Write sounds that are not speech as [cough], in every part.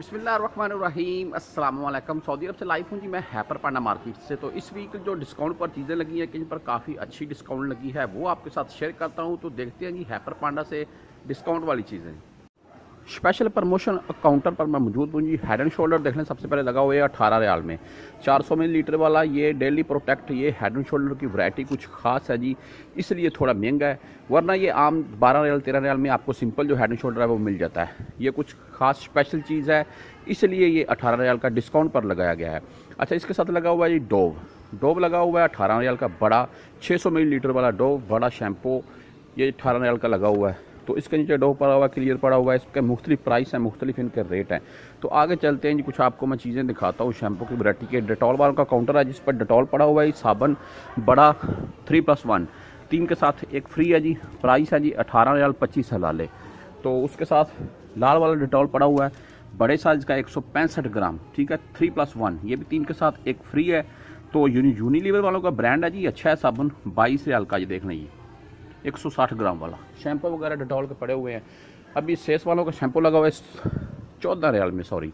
अस्सलाम वालेकुम सऊदी अरब से लाइव हूँ जी मैं हैपर पांडा मार्केट से। तो इस वीक जो डिस्काउंट पर चीज़ें लगी हैं, किन पर काफ़ी अच्छी डिस्काउंट लगी है, वो आपके साथ शेयर करता हूँ। तो देखते हैं जी हैपर पांडा से डिस्काउंट वाली चीज़ें। स्पेशल प्रमोशन काउंटर पर मैं मौजूद हूँ जी। हेड एंड शोल्डर देख लें सबसे पहले लगा हुआ है अठारह रियाल में। 400 मिलीलीटर वाला ये डेली प्रोटेक्ट, ये हेड एंड शोल्डर की वैरायटी कुछ खास है जी। इसलिए थोड़ा महँगा है, वरना ये आम 12 रियाल 13 रियाल में आपको सिंपल जो हेड एंड शोल्डर है वो मिल जाता है। ये कुछ खास स्पेशल चीज़ है, इसलिए ये अठारह रियाल का डिस्काउंट पर लगाया गया है। अच्छा इसके साथ लगा हुआ है जी डोव डोव लगा हुआ है अठारह रियाल का बड़ा छः मिलीलीटर वाला डोव बड़ा शैम्पू ये अठारह रियाल का लगा हुआ है। तो इसके नीचे डो पड़ा हुआ क्लियर पड़ा हुआ है इसके मुख्तलिफ़ प्राइस है, मुख्तलिफ़ इनके रेट हैं। तो आगे चलते हैं जी, कुछ आपको मैं चीज़ें दिखाता हूँ शैम्पू की वरायटी के। डिटॉल वालों का काउंटर है, जिस पर डिटॉल पड़ा हुआ है साबन बड़ा थ्री प्लस वन तीन के साथ एक फ्री है जी प्राइस है जी अठारह हज़ार पच्चीस हलाले। तो उसके साथ लाल वाला डिटॉल पड़ा हुआ है, बड़े साइज़ का एक सौ पैंसठ ग्राम, ठीक है थ्री प्लस वन ये भी तीन के साथ एक फ्री है। तो यूनी वालों का ब्रांड है जी अच्छा है साबुन, बाईस रियाल का, ये देख लें 160 ग्राम वाला। शैम्पू वगैरह डिटॉल के पड़े हुए हैं। अभी सेस वालों का शैम्पू लगा हुआ है चौदह रियाल में सॉरी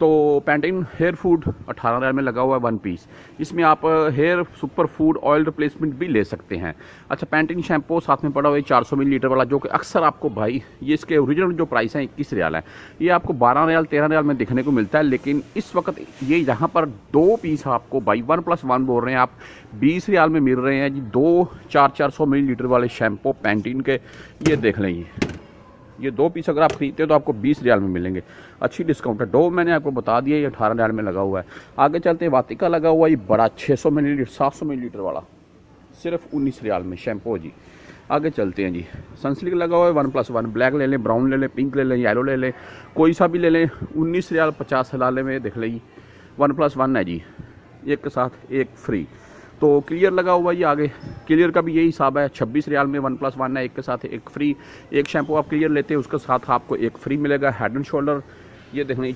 तो पैंटीन हेयर फ़ूड अठारह रियाल में लगा हुआ है वन पीस इसमें आप hair super food oil replacement भी ले सकते हैं। अच्छा पैंटीन शैम्पू साथ में पड़ा हुआ है चार सौ मिलीलीटर वाला, जो कि अक्सर आपको भाई, ये इसके ओरिजिनल जो प्राइस है, इक्कीस रियाल है। ये आपको बारह रियाल, तेरह रियाल में देखने को मिलता है, लेकिन इस वक्त ये यहाँ पर दो पीस आपको भाई वन प्लस वन बोल रहे हैं। आप बीस रियाल में मिल रहे हैं जी, दो चार चार सौ मिलीलीटर वाले शैम्पू पैंटीन के। ये देख लें। ये दो पीस अगर आप खरीदते हो तो आपको बीस रियाल में मिलेंगे। अच्छी डिस्काउंट है। डो मैंने आपको बता दिया, ये अठारह रियाल में लगा हुआ है। आगे चलते हैं, वातिका लगा हुआ ये बड़ा छः सौ मिलीलीटर सात सौ मिलीलीटर वाला। सिर्फ़ उन्नीस रियाल में शैम्पू जी। आगे चलते हैं जी। सनस्लिक लगा हुआ है वन प्लस वन ब्लैक ले लें ब्राउन ले लें पिंक ले लें येलो ले लें। कोई सा भी ले लें, उन्नीस रियाल पचास हलाले में देख लें वन प्लस वन है जी। एक के साथ एक फ्री तो क्लियर लगा हुआ ये आगे। क्लियर का भी यही हिसाब है, छब्बीस रियाल में वन प्लस वन है, एक के साथ एक फ्री एक शैम्पू आप क्लियर लेते हैं, उसके साथ आपको एक फ्री मिलेगा हेड एंड शोल्डर ये देखने,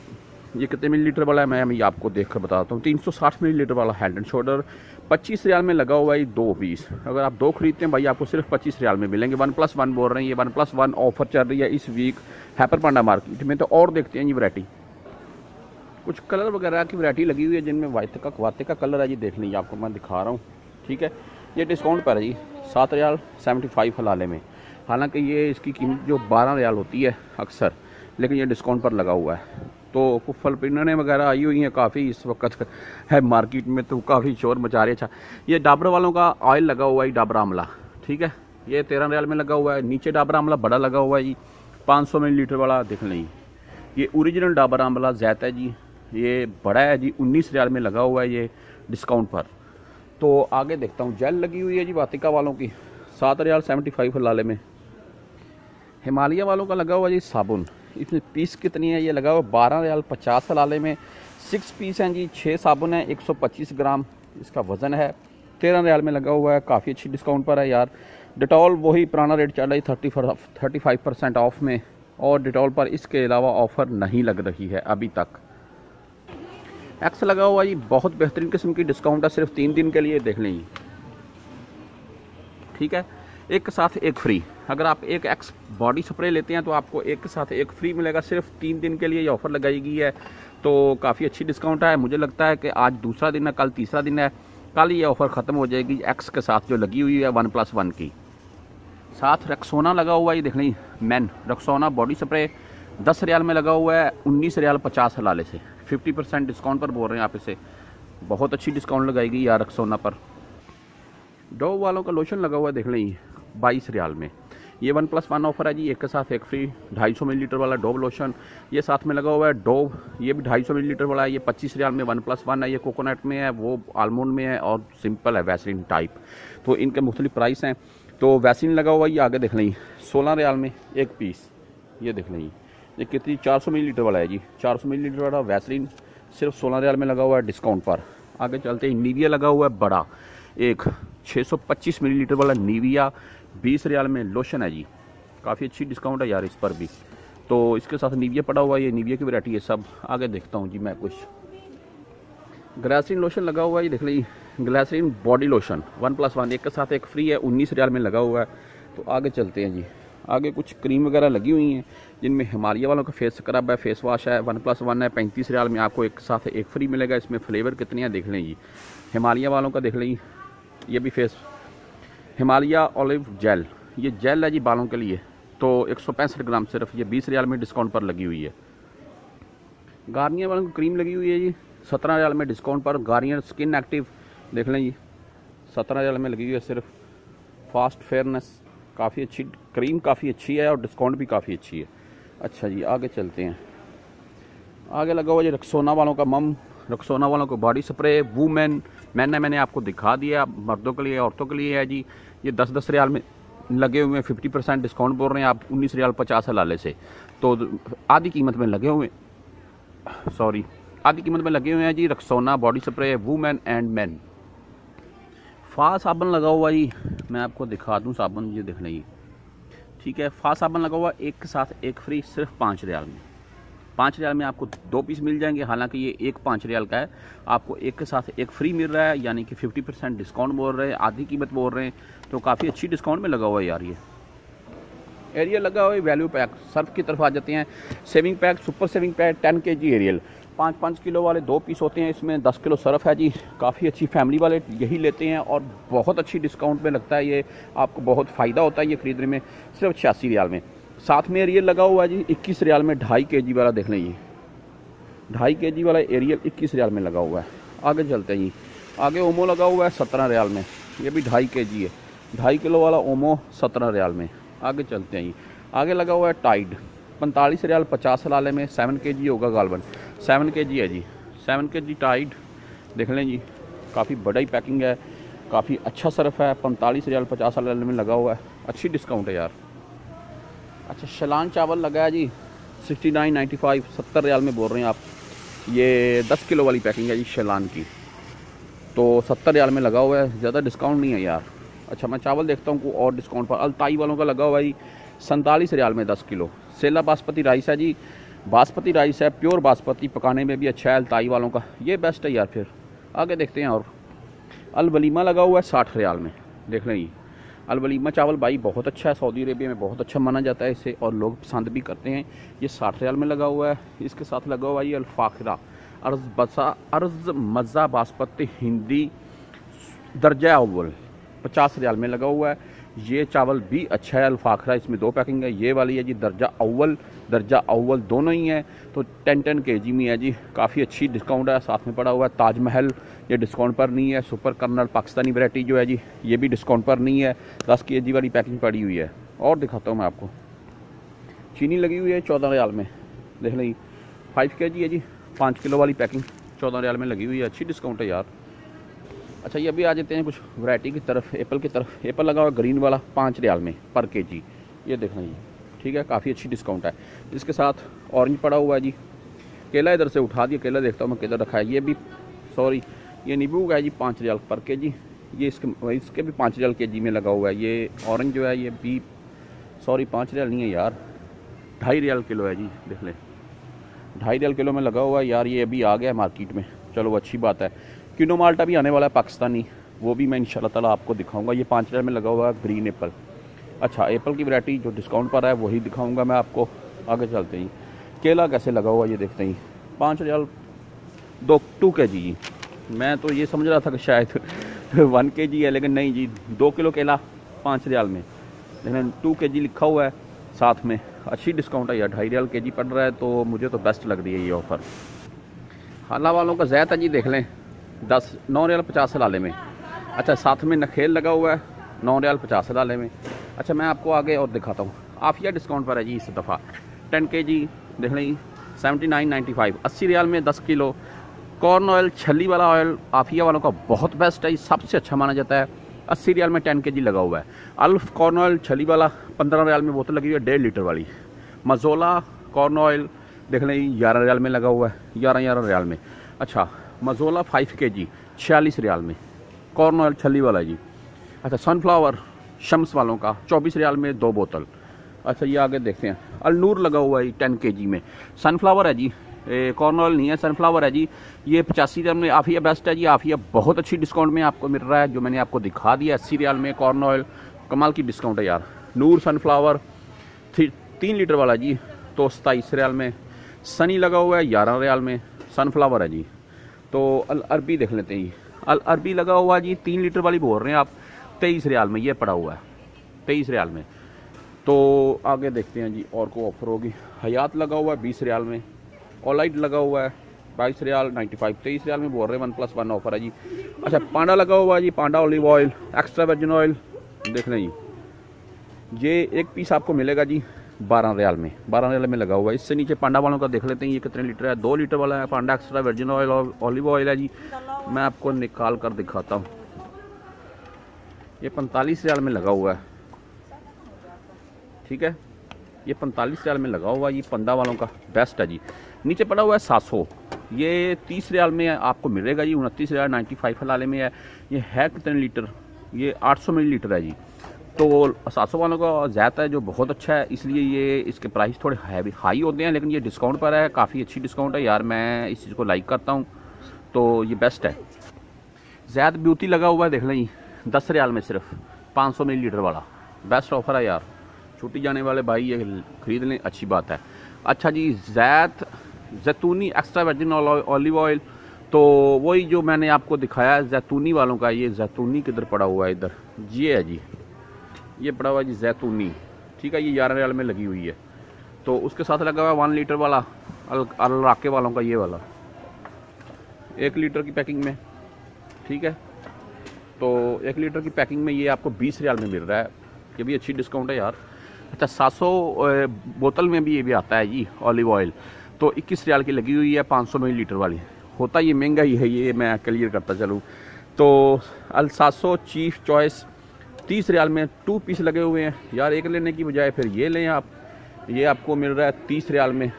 ये कितने मिलीलीटर वाला है, मैं अभी आपको देख कर बताता हूँ। तीन सौ साठ मिलीलीटर वाला हेड एंड शोल्डर पच्चीस रियाल में लगा हुआ है दो पीस अगर आप दो खरीदते हैं, भाई आपको सिर्फ़ पच्चीस रियाल में मिलेंगे। वन प्लस वन बोल रहे हैं, ये वन प्लस वन ऑफ़र चल रही है इस वीक हैपर पांडा मार्केट में तो और देखते हैं ये वरायटी कुछ कलर वगैरह की वैरायटी लगी हुई है जिनमें वाइट का वाते का कलर है जी, देख लीजिए आपको मैं दिखा रहा हूँ, ठीक है? ये डिस्काउंट पर है जी, सात हज़ार सेवेंटी फाइव हलाले में। हालाँकि ये इसकी कीमत जो बारह रियाल होती है अक्सर, लेकिन ये डिस्काउंट पर लगा हुआ है। तो कुफल पिन्ने वगैरह आई हुई हैं काफ़ी, इस वक्त है मार्केट में तो काफ़ी शोर मचा रही अच्छा ये डाबर वालों का ऑयल लगा हुआ है डाबर आमला ठीक है? ये तेरह रियाल में लगा हुआ है, नीचे डाबर आमला बड़ा लगा हुआ है जी, पाँच सौ मिली वाला, देख लें ये ओरिजिनल डाबर आमला जैत है जी ये बड़ा है जी, उन्नीस हज़ार में लगा हुआ है ये डिस्काउंट पर। तो आगे देखता हूँ, जेल लगी हुई है जी वातिका वालों की। सात रियाल सेवेंटी फाइव लाले में। हिमालय वालों का लगा हुआ जी साबुन। इसमें पीस कितनी है, ये लगा हुआ बारह रियाल पचास लाले में। सिक्स पीस हैं जी छः साबुन है, एक सौ पच्चीस ग्राम। इसका वज़न है, तेरह रियाल में लगा हुआ है, काफ़ी अच्छी डिस्काउंट पर है यार। डिटॉल वही पुराना रेट चल रहा है thirty thirty five percent off में। और डिटॉल पर इसके अलावा ऑफ़र नहीं लग रही है अभी तक। एक्स लगा हुआ ये बहुत बेहतरीन किस्म की डिस्काउंट है, सिर्फ़ तीन दिन के लिए देख लें ठीक है? एक के साथ एक फ्री अगर आप एक एक्स बॉडी स्प्रे लेते हैं तो आपको एक के साथ एक फ्री मिलेगा, सिर्फ़ तीन दिन के लिए ये ऑफ़र लगाई गई है। तो काफ़ी अच्छी डिस्काउंट है। मुझे लगता है कि आज दूसरा दिन है, कल तीसरा दिन है। कल ये ऑफ़र ख़त्म हो जाएगी एक्स के साथ जो लगी हुई है वन प्लस वन की। साथ रक्सोना लगा हुआ ये देख लें। मैन रक्सोना बॉडी स्प्रे दस रियाल में लगा हुआ है, उन्नीस रियाल पचास हलाले से। फिफ्टी परसेंट डिस्काउंट पर बोल रहे हैं आप इसे। बहुत अच्छी डिस्काउंट लगाएगी यार रक्सोना पर। डो वालों का लोशन लगा हुआ देख लें, बाईस रियाल में। ये वन प्लस वन ऑफ़र है जी, एक के साथ एक फ्री, ढाई सौ मिलीलीटर वाला डोव लोशन ये साथ में लगा हुआ है डोव, ये भी ढाई सौ मिलीलीटर वाला है, ये पच्चीस रियाल में वन प्लस वन है, ये कोकोनट में है, वो आलमोंड में है और सिंपल है वैसलिन टाइप तो इनके मुख्तलिफ़ प्राइस हैं। तो वैसलिन लगा हुआ ये आगे देख लें, सोलह रियाल में एक पीस ये देख लें। ये कितनी? चार सौ मिलीलीटर वाला है जी। चार सौ मिलीलीटर वाला वैसलिन सिर्फ़ सोलह रियाल में लगा हुआ है डिस्काउंट पर। आगे चलते हैं। नीविया लगा हुआ है बड़ा। एक 625 मिलीलीटर वाला नीविया 20 रियाल में लोशन है जी। काफ़ी अच्छी डिस्काउंट है यार इस पर भी। तो इसके साथ नीविया पड़ा हुआ है। ये नीविया की वैरायटी है सब। आगे देखता हूँ जी मैं कुछ। ग्लैसरीन लोशन लगा हुआ है। ये देख ली glycerine body lotion one plus one एक के साथ एक फ्री है। उन्नीस रियाल में लगा हुआ है। तो आगे चलते हैं जी। आगे कुछ क्रीम वगैरह लगी हुई हैं, जिनमें हिमालय वालों का फेस स्क्रब है फेस वॉश है वन प्लस वन है, पैंतीस रियाल में आपको एक साथ एक फ्री मिलेगा। इसमें फ्लेवर कितने हैं देख लें जी। हिमालय वालों का देख लें ये भी फेस हिमालय ऑलिव जेल ये जेल है जी बालों के लिए तो एक सौ पैंसठ ग्राम सिर्फ़, ये बीस रियाल में डिस्काउंट पर लगी हुई है। गार्नियर वालों को क्रीम लगी हुई है जी, सत्रह रियाल में डिस्काउंट पर, गार्नियर स्किन एक्टिव देख लें जी, सत्रह रियाल में लगी हुई है सिर्फ़ फास्ट फेयरनेस काफ़ी अच्छी क्रीम काफ़ी अच्छी है और डिस्काउंट भी काफ़ी अच्छी है। अच्छा जी, आगे चलते हैं। आगे लगा हुआ जी रक्सोना वालों का मम, रक्सोना वालों को बॉडी स्प्रे वूमेन मैंने मैंने आपको दिखा दिया मर्दों के लिए, औरतों के लिए है जी। ये दस दस रियाल में लगे हुए हैं फिफ्टी परसेंट डिस्काउंट बोल रहे हैं, आप उन्नीस रियाल पचास लाले से। तो आधी कीमत में लगे हुए सॉरी आधी कीमत में लगे हुए हैं जी Rexona body spray women and man Fa साबन लगा हुआ जी मैं आपको दिखा दूँ साबुन, ये देख लें ठीक है, फास्ट साबन लगा हुआ, एक के साथ एक फ्री, सिर्फ़ पाँच रियाल में। पाँच रियाल में आपको दो पीस मिल जाएँगे, हालाँकि ये एक पाँच रियाल का है। आपको एक के साथ एक फ्री मिल रहा है, यानी कि फिफ्टी परसेंट डिस्काउंट बोल रहे हैं, आधी कीमत बोल रहे हैं तो काफ़ी अच्छी डिस्काउंट में लगा हुआ है यार ये। एरियल लगा हुआ है वैल्यू पैक सर्फ की तरफ़ आ जाते हैं। Saving pack super saving pack ten K G Ariel. पाँच पाँच किलो वाले दो पीस होते हैं, इसमें दस किलो सर्फ है जी। काफ़ी अच्छी फैमिली वाले यही लेते हैं और बहुत अच्छी डिस्काउंट में लगता है ये। आपको बहुत फ़ायदा होता है ये ख़रीदने में, सिर्फ़ छियासी रियाल में। साथ में एरियल लगा हुआ है जी, इक्कीस रियाल में ढाई के वाला देख लें ये ढाई के वाला एरियल इक्कीस रियाल में लगा हुआ है। आगे चलते हैं जी। आगे ओमो लगा हुआ है सत्रह रियाल में। ये भी ढाई के है। ढाई किलो वाला ओमो सत्रह रियाल में। आगे चलते हैं जी। आगे लगा हुआ है टाइड। पैंतालीस रियाल पचास लाले में, सेवन के जी होगा गालबन। सेवन के जी है जी। सेवन के जी टाइड देख लें जी, काफ़ी बड़ा ही पैकिंग है, काफ़ी अच्छा सर्फ है, पैंतालीस रियाल, पचास लाले में लगा हुआ है। अच्छी डिस्काउंट है यार। अच्छा शलान चावल लगा है जी सिक्सटी नाइन नाइन्टी फाइव सत्तर रियाल में बोल रहे हैं आप। ये दस किलो वाली पैकिंग है जी, शलान की। तो सत्तर रियाल में लगा हुआ है, ज़्यादा डिस्काउंट नहीं है यार। अच्छा मैं चावल देखता हूँ को और डिस्काउंट पर। अलताई वालों का लगा हुआ है जी, सैंतालीस रियाल में दस किलो। सेला बासमती राइस है जी बासमती राइस है प्योर बासमती, पकाने में भी अच्छा है, अलताई वालों का। ये बेस्ट है यार फिर। आगे देखते हैं और। अलवलीमा लगा हुआ है साठ रियाल में। देख लें अलवलीमा चावल भाई बहुत अच्छा है, सऊदी अरेबिया में बहुत अच्छा माना जाता है इसे और लोग पसंद भी करते हैं। ये साठ रियाल में लगा हुआ है। इसके साथ लगा हुआ है ये अल्फाखरा अर्ज़ बसा, अर्ज़ मज़ा बासमती हिंदी दर्जा अव्वल। पचास रियाल में लगा हुआ है। ये चावल भी अच्छा है, अल्फाखरा, इसमें दो पैकिंग है। ये वाली है जी, दर्जा अव्वल। दर्जा अव्वल दोनों ही हैं। तो टेन टेन के जी में है जी। काफ़ी अच्छी डिस्काउंट है, साथ में पड़ा हुआ है ताजमहल। ये डिस्काउंट पर नहीं है। सुपर कर्नल पाकिस्तानी वैरायटी जो है जी, ये भी डिस्काउंट पर नहीं है। दस के जी वाली पैकिंग पड़ी हुई है। और दिखाता हूँ मैं आपको। चीनी लगी हुई है चौदह रियाल में। देख लें फाइव के जी है जी। पाँच किलो वाली पैकिंग चौदह रियाल में लगी हुई है। अच्छी डिस्काउंट है यार। अच्छा ये अभी आ जाते हैं कुछ वैरायटी की तरफ़ एप्पल की तरफ़। एप्पल लगा हुआ ग्रीन वाला, पाँच रियाल में पर के जी ये देख रहे ठीक है, काफ़ी अच्छी डिस्काउंट है। इसके साथ ऑरेंज पड़ा हुआ है जी। केला इधर से उठा दिया। केला देखता हूँ मैं किधर रखा है। ये भी सॉरी ये नींबू का है जी, पाँच रियाल पर के जी ये इसके इसके भी पाँच रियाल के जी में लगा हुआ है। ये ऑरेंज जो है, ये भी सॉरी पाँच रियाल नहीं है यार। ढाई रियाल किलो है जी, देख लें। ढाई रियाल किलो में लगा हुआ है यार। ये अभी आ गया है मार्केट में। चलो, अच्छी बात है। किनो माल्टा भी आने वाला है पाकिस्तानी? वो भी मैं इन ताला आपको दिखाऊँगा। ये पाँच हज़ार में लगा हुआ है ग्रीन एप्पल। अच्छा एप्पल की वैरायटी जो डिस्काउंट पर है, वही दिखाऊँगा मैं आपको। आगे चलते ही। केला कैसे लगा हुआ ये देखते ही। पाँच हज़ार दो, टू के जी मैं तो ये समझ रहा था कि शायद [laughs] वन के जी है, लेकिन नहीं जी, दो किलो केला पाँच रियाल में। लेकिन टू के जी लिखा हुआ है साथ में। अच्छी डिस्काउंट है यार, ढाई रियाल के जी पड़ रहा है तो मुझे तो बेस्ट लग रही है ये ऑफ़र। हाला वालों का है जी, देख लें। दस, नौ रियाल पचास लाले में। अच्छा साथ में नखेल लगा हुआ है, नौ रियाल पचास लाले में। अच्छा मैं आपको आगे और दिखाता हूँ। आफिया डिस्काउंट पर है जी इस दफ़ा। टेन के जी, देख लें सेवेंटी नाइन, नाइन्टी फाइव। अस्सी रियाल में दस किलो। कॉर्न ऑयल छली वाला ऑयल, आफिया वालों का बहुत बेस्ट है सबसे अच्छा माना जाता है। अस्सी रियाल में टेन के जी लगा हुआ है। अल्फ कॉर्न ऑयल छली वाला, पंद्रह रियाल में बोतल लगी हुई है, डेढ़ लीटर वाली। मजोला कॉर्न ऑयल, देख लें, ग्यारह रियाल में लगा हुआ है, ग्यारह ग्यारह रियाल में। अच्छा मजोला फाइव के जी छियालीस रियाल में। कॉर्न ऑयल छली वाला जी। अच्छा सनफ्लावर शम्स वालों का, चौबीस रियाल में दो बोतल। अच्छा ये आगे देखते हैं। अलनूर लगा हुआ है टेन के जी में। सनफ्लावर है जी। कॉर्न ऑयल नहीं है सनफ्लावर है जी। ये पचासी रियाल में आफिया बेस्ट है जी। आफिया बहुत अच्छी डिस्काउंट में आपको मिल रहा है, जो मैंने आपको दिखा दिया अस्सी रियाल में कॉर्न ऑयल कमाल की डिस्काउंट है यार। नूर सनफ्लावर तीन लीटर वाला जी। तो सताईस रियाल में। सनी लगा हुआ है, ग्यारह रियाल में। सनफ्लावर है जी। तो अल अरबी देख लेते हैं अल अरबी लगा हुआ जी, तीन लीटर वाली बोल रहे हैं आप। तेईस रियाल में ये पड़ा हुआ है। तेईस रियाल में। तो आगे देखते हैं जी, और को ऑफ़र होगी। हयात लगा हुआ है बीस रियाल में। ऑलाइट लगा हुआ है बाईस रियाल नाइन्टी फाइव तेईस रियाल में बोल रहे हैं। वन प्लस वन ऑफ़र है जी। अच्छा पांडा लगा हुआ है जी, Panda olive oil, extra virgin oil. देख लें जी। ये एक पीस आपको मिलेगा जी। बारह रियाल में। बारह रियाल में लगा हुआ है। इससे नीचे पांडा वालों का देख लेते हैं, ये कितने लीटर है। दो लीटर वाला है, Panda extra virgin oil olive oil है जी। मैं आपको निकाल कर दिखाता हूँ। ये पैंतालीस रियाल में लगा हुआ है। ठीक है? ये पैंतालीस रियाल में लगा हुआ है, ये पंदा वालों का बेस्ट है जी। नीचे पड़ा हुआ है सात सौ। ये तीस रियाल में आपको मिलेगा जी। उनतीस रियाल नाइन्टी फाइव में है। ये है कितने लीटर? ये आठ सौ लीटर है जी। तो सात सौ वालों का ज़्यादा है जो बहुत अच्छा है, इसलिए ये इसके प्राइस थोड़े हैवी हाई होते हैं, लेकिन ये डिस्काउंट पर है, काफ़ी अच्छी डिस्काउंट है। यार, मैं इस चीज़ को लाइक करता हूँ तो ये बेस्ट है। ज़्यादा ब्यूटी लगा हुआ है, देख लें दस रियाल में सिर्फ़, पाँच सौ मिली वाला। बेस्ट ऑफ़र है यार। छुट्टी जाने वाले भाई, ये ख़रीद लें, अच्छी बात है। अच्छा जी जैत जैतूनी एक्स्ट्रा वर्जिन ऑलिव ऑयल तो वही जो मैंने आपको दिखाया है जैतूनी वालों का, ये जैतूनी किधर पड़ा हुआ है इधर? ये है जी। ये पड़ा हुआ जी जैतूनी। ठीक है, ये ग्यारह रियाल में लगी हुई है। तो उसके साथ लगा हुआ वन लीटर वाला, अल वालों का ये वाला। एक लीटर की पैकिंग में। ठीक है? तो एक लीटर की पैकिंग में ये आपको बीस रियाल में मिल रहा है। ये भी अच्छी डिस्काउंट है यार। अच्छा सात सौ बोतल में भी ये भी आता है जी ऑलिव ऑयल तो इक्कीस रियाल की लगी हुई है, पाँच सौ लीटर वाली। होता ये महँगा ही है, ये मैं क्लियर करता चलूँ। तो अल सात सौ चीफ चॉइस तीस रियाल में टू पीस लगे हुए हैं। यार, एक लेने की बजाय फिर ये लें आप। ये आपको मिल रहा है तीस रियाल में।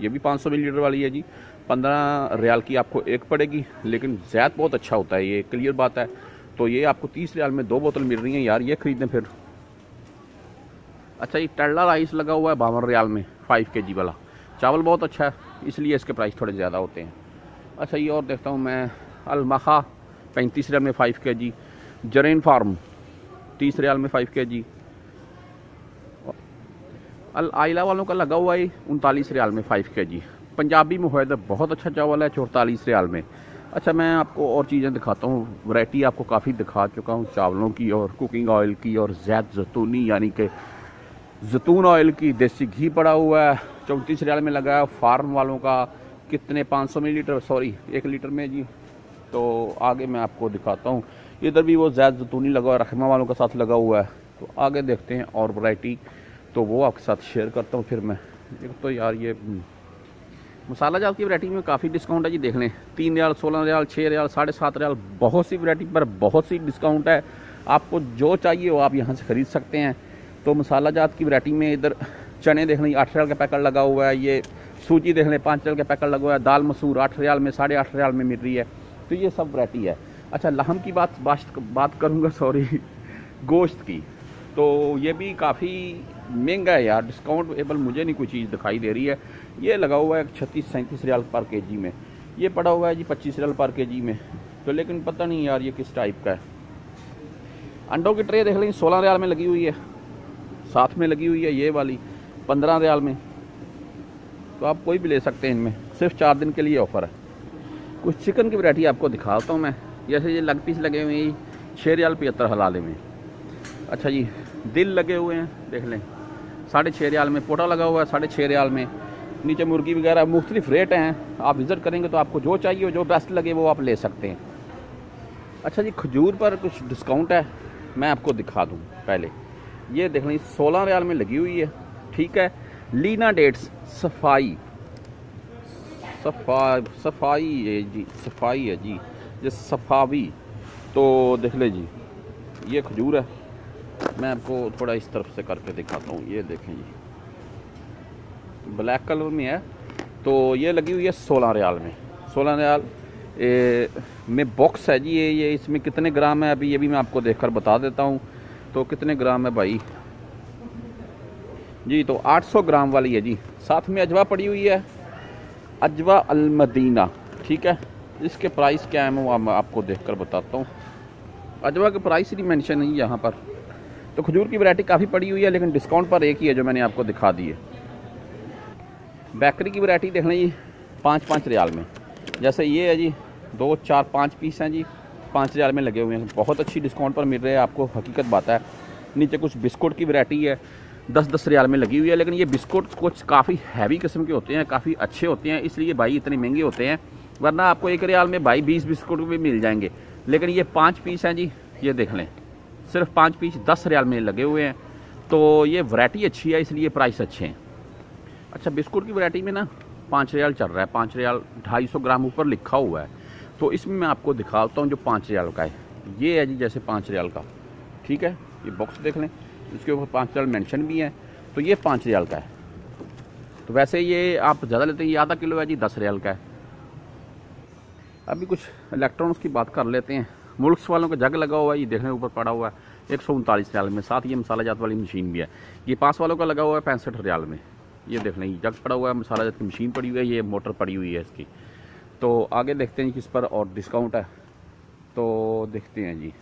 ये भी पाँच सौ लीटर वाली है जी। पंद्रह रियाल की आपको एक पड़ेगी, लेकिन ज़्यादा बहुत अच्छा होता है ये। क्लियर बात है। तो ये आपको तीस रियाल में दो बोतल मिल रही हैं। यार, ये ख़रीदें फिर। अच्छा ये टल्ला राइस लगा हुआ है बावन रियाल में फाइव के जी वाला। चावल बहुत अच्छा है, इसलिए इसके प्राइस थोड़े ज़्यादा होते हैं। अच्छा ये और देखता हूँ मैं। अलमखा, पैंतीस रियाल में फाइव के जी जरेन फार्म। तीस रियाल में फाइव के जी अल आइला वालों का लगा हुआ है उनतालीस रियाल में फाइव के जी पंजाबी मुहैदर बहुत अच्छा चावल है चौतालीस रियाल में। अच्छा मैं आपको और चीज़ें दिखाता हूँ। वैरायटी आपको काफ़ी दिखा चुका हूँ चावलों की और कुकिंग ऑयल की और जैद जैतूनी, यानी कि जैतून ऑयल की। देसी घी पड़ा हुआ है, चौंतीस रियाल में लगा है। फार्म वालों का कितने? 500 सौ मिलीलीटर सॉरी एक लीटर में जी। तो आगे मैं आपको दिखाता हूँ। इधर भी वो जैद जतूनी लगा हुआ रहमा वालों के साथ लगा हुआ है। तो आगे देखते हैं और वैरायटी तो वो आपके साथ शेयर करता हूँ फिर मैं। एक तो यार ये हम्म, मसाला जात की वैरायटी में काफ़ी डिस्काउंट है जी देख लें। तीन रियाल सोलह रियाल छः रियाल साढ़े सात रियाल बहुत सी वैरायटी पर बहुत सी डिस्काउंट है। आपको जो चाहिए वो आप यहाँ से ख़रीद सकते हैं। तो मसाला जात की वैरायटी में इधर चने देख लें आठ रियाल का पैकेट लगा हुआ है। ये सूजी देख लें पाँच रियाल का पैकेट लगा हुआ है। दाल मसूर आठ रियाल में साढ़े आठ रियाल में मिल रही है। तो ये सब वैरायटी है। अच्छा लहम की बात बात करूँगा सॉरी गोश्त की। तो ये भी काफ़ी महँगा है यार डिस्काउंट एबल मुझे नहीं कोई चीज़ दिखाई दे रही है। ये लगा हुआ है छत्तीस सैंतीस रियाल पर के जी में। ये पड़ा हुआ है जी पच्चीस रियाल पर के जी में। तो लेकिन पता नहीं यार ये किस टाइप का है। अंडों की ट्रे देख लें, सोलह रियाल में लगी हुई है। साथ में लगी हुई है ये वाली, पंद्रह रियाल में। तो आप कोई भी ले सकते हैं इनमें। सिर्फ़ चार दिन के लिए ऑफ़र है। कुछ चिकन की वैरायटी आपको दिखाता हूँ मैं। जैसे ये लग पीस लगे हुए हैं छः रियाल पचहत्तर हलाले में अच्छा जी, दिल लगे हुए हैं, देख लें। साढ़े छः रियाल में पोटा लगा हुआ है, साढ़े छः रियाल में। नीचे मुर्गी वगैरह मुख्तलिफ़ रेट हैं। आप विज़िट करेंगे तो आपको जो चाहिए, जो बेस्ट लगे, वो आप ले सकते हैं। अच्छा जी, खजूर पर कुछ डिस्काउंट है, मैं आपको दिखा दूँ पहले। ये देख लें, सोलह रियाल में लगी हुई है, ठीक है। लीना डेट्स, सफ़ाई। सफ़ा, सफ़ाई है जी, सफ़ाई है जी। ये सफावी तो देख ले जी ये खजूर है। मैं आपको थोड़ा इस तरफ़ से करके दिखाता हूँ ये देखें जी। ब्लैक कलर में है तो ये लगी हुई है सोलह रियाल में। सोलह रियाल ए, में बॉक्स है जी ये ये इसमें कितने ग्राम है अभी ये भी मैं आपको देखकर बता देता हूँ। तो कितने ग्राम है भाई? जी तो 800 ग्राम वाली है जी। साथ में अजवा पड़ी हुई है अजवा अलमदीना ठीक है? इसके प्राइस क्या है, वो मैं आपको देखकर बताता हूँ। अजवा के प्राइस नहीं मेंशन नहीं यहाँ पर। तो खजूर की वैरायटी काफ़ी पड़ी हुई है, लेकिन डिस्काउंट पर एक ही है जो मैंने आपको दिखा दी है। बेकरी की वैरायटी देख लें जी पाँच पाँच रियाल में। जैसे ये है जी, दो, चार, पाँच पीस हैं जी, पाँच रियाल में लगे हुए हैं। बहुत अच्छी डिस्काउंट पर मिल रहे हैं, आपको हकीकत बात है। नीचे कुछ बिस्कुट की वैरायटी है दस दस रियाल में लगी हुई है, लेकिन ये बिस्कुट कुछ काफ़ी हैवी किस्म के होते हैं, काफ़ी अच्छे होते हैं, इसलिए भाई इतने महँगे होते हैं। वरना आपको एक रियाल में भाई बीस बिस्कुट भी मिल जाएँगे। लेकिन ये पाँच पीस हैं जी, ये देख लें। सिर्फ़ पाँच पीस दस रियाल में लगे हुए हैं। तो ये वैरायटी अच्छी है, इसलिए प्राइस अच्छे हैं। अच्छा बिस्कुट की वैरायटी में ना पाँच रियाल चल रहा है। पाँच रियाल ढाई सौ ग्राम ऊपर लिखा हुआ है। तो इसमें मैं आपको दिखाता हूँ जो पाँच रियाल का है। ये है जी जैसे पाँच रियाल का। ठीक है? ये बॉक्स देख लें। इसके ऊपर पाँच रियाल मेंशन भी है। तो ये पाँच रियाल का है। तो वैसे ये आप ज़्यादा लेते हैं, ये आधा किलो है जी, दस रियाल का है। अभी कुछ इलेक्ट्रॉनिक्स की बात कर लेते हैं। मुल्क वालों का जग लगा हुआ है, ये देखने ऊपर पड़ा हुआ है। एक सौ उनतालीस रियाल में, साथ ये मसाला जात वाली मशीन भी है। ये पाँच वालों का लगा हुआ है पैंसठ रियाल में। ये देख लें जग पड़ा हुआ है, मसाला जात की मशीन पड़ी हुई है, ये मोटर पड़ी हुई है इसकी। तो आगे देखते हैं किस पर और डिस्काउंट है। तो देखते हैं जी।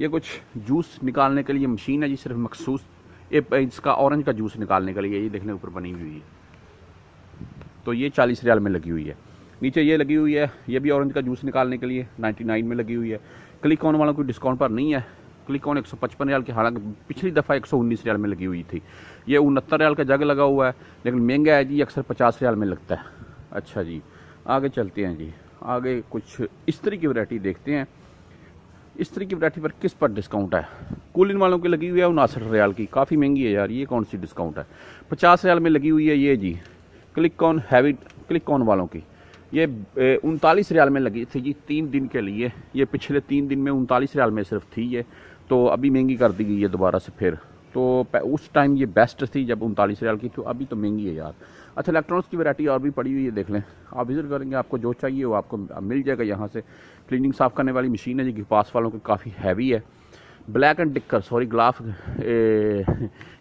ये कुछ जूस निकालने के लिए मशीन है जी, सिर्फ़ मखसूस। इसका ऑरेंज का जूस निकालने के लिए ये देखने ऊपर बनी हुई है। तो ये चालीस रियाल में लगी हुई है। नीचे ये लगी हुई है, ये भी ऑरेंज का जूस निकालने के लिए 99 में लगी हुई है। क्लिक ऑन वालों कोई डिस्काउंट पर नहीं है। क्लिक ऑन एक सौ पचपन रियाल की, हालाँकि पिछली दफ़ा एक सौ उन्नीस रियाल में लगी हुई थी। ये उनहत्तर रियाल का जग लगा हुआ है, लेकिन महँगा है जी, अक्सर पचास रियाल में लगता है। अच्छा जी, आगे चलते हैं जी। आगे कुछ इस तरह की वैरायटी देखते हैं। इस तरह की वरायटी पर किस पर डिस्काउंट है? कूलिन वालों की लगी हुई है, उनासठ रियाल की। काफ़ी महँगी है यार, ये कौन सी डिस्काउंट है? पचास रियाल में लगी हुई है ये जी। Click on heavy click on वालों की। ये उनतालीस रियाल में लगी थी जी तीन दिन के लिए। ये पिछले तीन दिन में उनतालीस रियाल में सिर्फ़ थी ये। तो अभी महँगी कर दी गई है दोबारा से फिर। तो उस टाइम ये बेस्ट थी जब उनतालीस रियाल की तो अभी तो महँगी है यार। अच्छा इलेक्ट्रॉनिक्स की वैरायटी और भी पड़ी हुई है, देख लें। आप विज़िट करेंगे, आपको जो चाहिए वो आपको मिल जाएगा यहाँ से। क्लीनिंग साफ़ करने वाली मशीन है जो, कि पास वालों की काफ़ी हैवी है। ब्लैक एंड टिक्कर सॉरी, ग्लाफ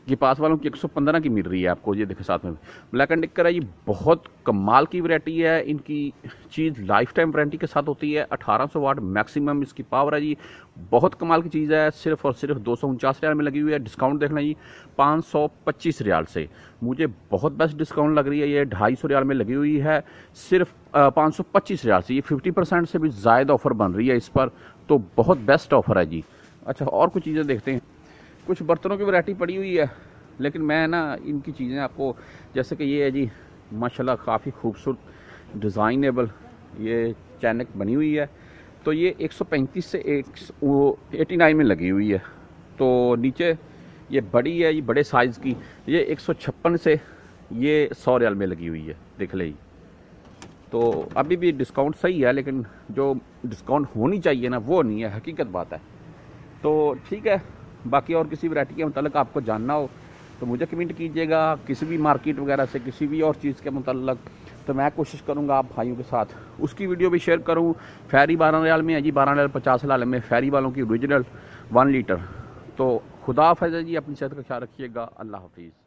ये पास वालों की 115 की मिल रही है आपको, ये देखे साथ में। ब्लैक एंड टिक्कर है, ये बहुत कमाल की वैरायटी है, इनकी चीज़ लाइफ टाइम वारंटी के साथ होती है 1800 वाट मैक्सिमम इसकी पावर है जी। बहुत कमाल की चीज़ है, सिर्फ़ और सिर्फ़ दो सौ उनचास रियाल में लगी हुई है डिस्काउंट देखना जी, पाँच सौ पच्चीस रियाल से। मुझे बहुत बेस्ट डिस्काउंट लग रही है, ये ढाई रियाल में लगी हुई है, सिर्फ़ पाँच सौ पच्चीस रियाल से। ये फिफ्टी से भी ज़्यादा ऑफ़र बन रही है इस पर तो बहुत बेस्ट ऑफ़र है जी। अच्छा और कुछ चीज़ें देखते हैं। कुछ बर्तनों की वैरायटी पड़ी हुई है, लेकिन मैं ना इनकी चीज़ें आपको, जैसे कि ये है जी, माशाल्लाह काफ़ी खूबसूरत, डिज़ाइनेबल ये चैनक बनी हुई है। तो ये 135 से एक वो एटी नाइन में लगी हुई है। तो नीचे ये बड़ी है, ये बड़े साइज़ की, ये एक सौ छप्पन से ये सौ रियाल में लगी हुई है, देख ले तो अभी भी डिस्काउंट सही है, लेकिन जो डिस्काउंट होनी चाहिए ना, वो नहीं है, हकीकत बात है। तो ठीक है, बाकी और किसी वैरायटी के मतलब आपको जानना हो तो मुझे कमेंट कीजिएगा, किसी भी मार्केट वगैरह से, किसी भी और चीज़ के मतलब तो मैं कोशिश करूँगा आप भाइयों के साथ उसकी वीडियो भी शेयर करूँ। फैरी बारह रियाल में है जी, बारह रियाल पचास लाल में, फैरी वालों की ओरिजिनल वन लीटर तो खुदा हाफ़ जी, अपनी सेहत का ख्याल रखिएगा, अल्लाह हाफिज़।